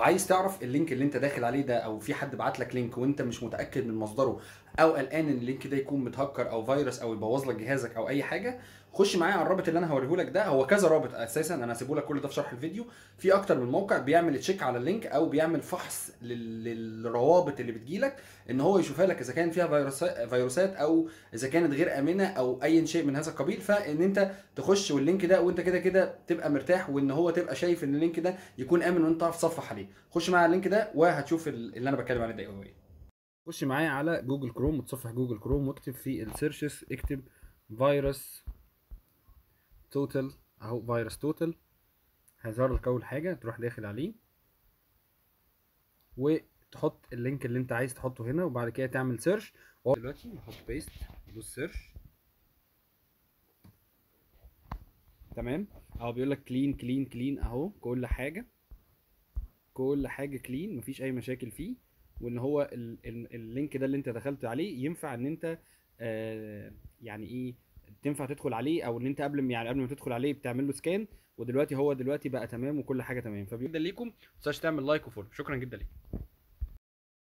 عايز تعرف ال link اللي انت داخل عليه ده أو في حد بعت لك link وانت مش متأكد من مصدره أو قلقان إن ال link ده يكون متهكر أو فيروس أو يبوظ لك جهازك أو أي حاجة خش معايا على الرابط اللي أنا هوريه لك ده. هو كذا رابط أساسا أنا هسيبه لك كل ده في شرح الفيديو. في أكتر من موقع بيعمل check على ال link أو بيعمل فحص لل- للروابط اللي بتجيلك إن هو يشوفها لك إذا كان فيها فيروسات أو إذا كانت غير آمنة أو أي شيء من هذا القبيل. فإن أنت تخش وال link ده وأنت كده كده تبقى مرتاح وإن هو تبقى شايف إن ال link ده يكون آمن وأنت تعرف تصفح عليه. خش معايا على ال link ده وهتشوف ال- اللي أنا بتكلم عليه ده. خش معايا على Google Chrome وتصفح Google Chrome واكتب في ال search اكتب VirusTotal أهو VirusTotal. هيظهر لك أول حاجة تروح داخل عليه وتحط ال link اللي أنت عايز تحطه هنا وبعد كده تعمل search دلوقتي نحط paste ندوس search تمام؟ أهو بيقول لك clean clean clean أهو كل حاجة. كل حاجة clean مفيش أي مشاكل فيه. وإن هو ال ال ال link ده اللي أنت دخلت عليه ينفع إن أنت آه يعني إيه تنفع تدخل عليه أو إن أنت قبل يعني قبل ما تدخل عليه بتعمل له scan ودلوقتي هو دلوقتي بقى تمام وكل حاجة تمام. فبيبدا ليكم ما تعمل like و follow شكرا جدا ليك